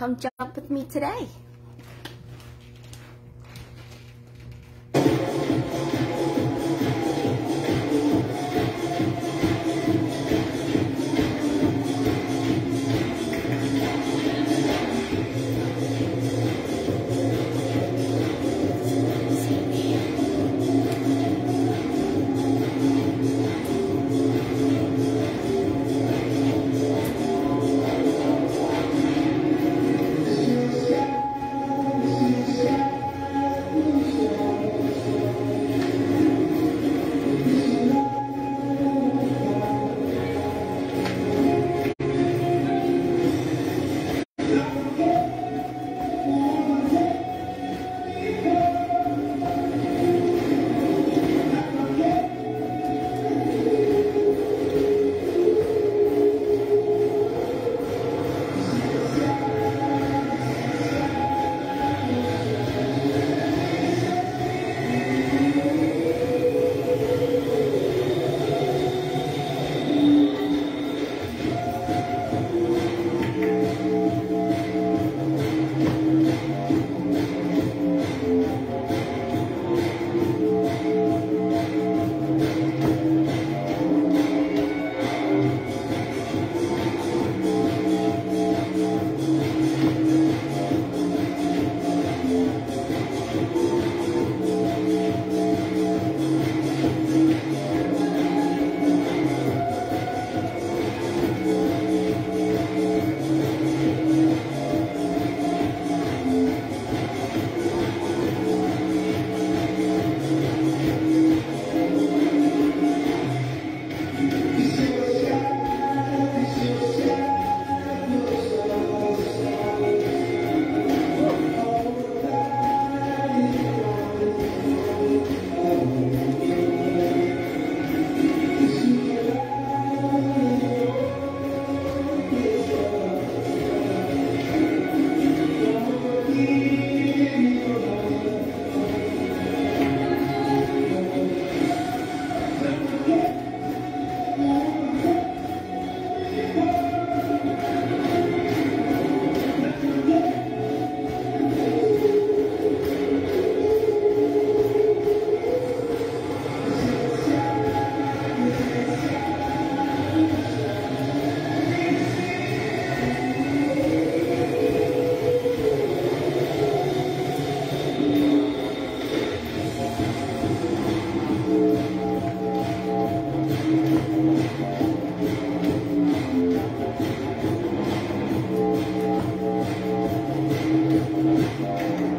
come jump with me today. Amen.